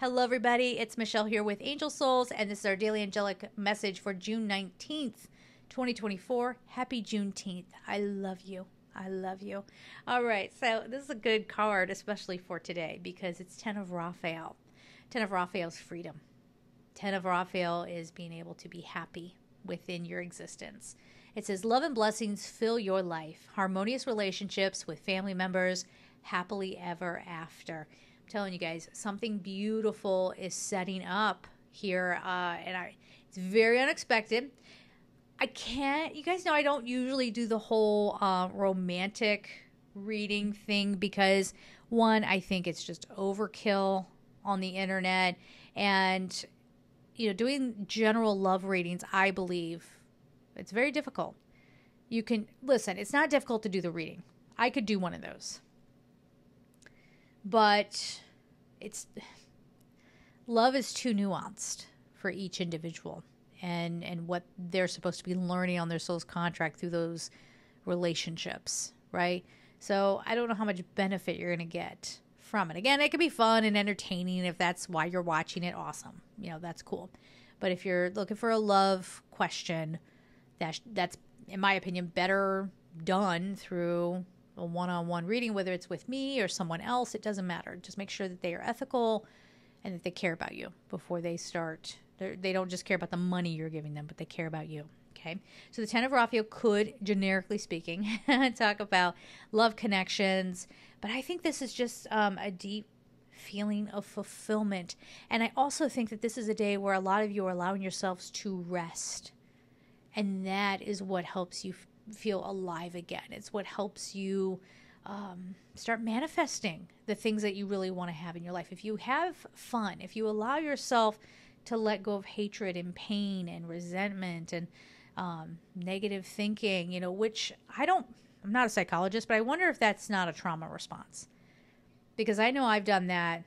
Hello, everybody. It's Michelle here with Angel Souls, and this is our daily angelic message for June 19th, 2024. Happy Juneteenth. I love you. I love you. All right, so this is a good card, especially for today, because it's 10 of Raphael. 10 of Raphael's freedom. 10 of Raphael is being able to be happy within your existence. It says, Love and blessings fill your life, harmonious relationships with family members, happily ever after telling you guys, something beautiful is setting up here, uh, and I it's very unexpected. I can't. You guys know I don't usually do the whole uh, romantic reading thing because one, I think it's just overkill on the internet, and you know, doing general love readings, I believe it's very difficult. You can listen. It's not difficult to do the reading. I could do one of those but it's love is too nuanced for each individual and and what they're supposed to be learning on their soul's contract through those relationships right? So i don't know how much benefit you're going to get from it. Again it could be fun and entertaining if that's why you're watching it. Awesome. You know that's cool. But if you're looking for a love question that that's in my opinion better done through a one on one reading, whether it's with me or someone else, it doesn't matter. Just make sure that they are ethical and that they care about you before they start. They're, they do not just care about the money you're giving them, but they care about you. Okay. So the Ten of Raphael could, generically speaking, talk about love connections, but I think this is just um, a deep feeling of fulfillment. And I also think that this is a day where a lot of you are allowing yourselves to rest. And that is what helps you feel alive again. It's what helps you um, start manifesting the things that you really want to have in your life. If you have fun, if you allow yourself to let go of hatred and pain and resentment and um, negative thinking, you know, which I don't, I'm not a psychologist, but I wonder if that's not a trauma response. Because I know I've done that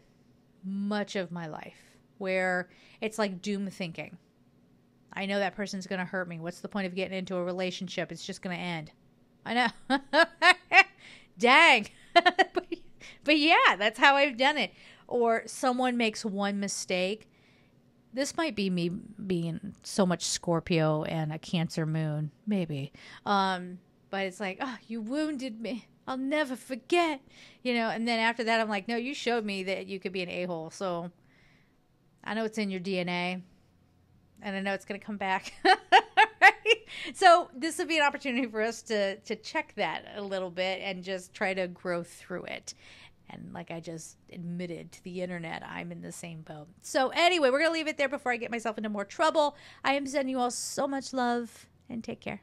much of my life where it's like doom thinking I know that person's going to hurt me. What's the point of getting into a relationship? It's just going to end. I know. Dang. but, but yeah, that's how I've done it. Or someone makes one mistake. This might be me being so much Scorpio and a Cancer moon, maybe. Um, but it's like, oh, you wounded me. I'll never forget. You know, and then after that, I'm like, no, you showed me that you could be an a hole. So I know it's in your DNA and I know it's going to come back. right? So this would be an opportunity for us to to check that a little bit and just try to grow through it. And like I just admitted to the internet, I'm in the same boat. So anyway, we're going to leave it there before I get myself into more trouble. I am sending you all so much love and take care.